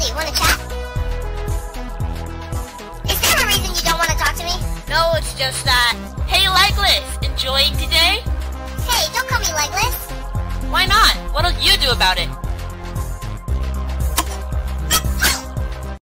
Zelda, wanna chat? Is there a reason you don't wanna talk to me? No, it's just that. Hey, Legless, enjoying today? Hey, don't call me Legless. Why not? What'll you do about it?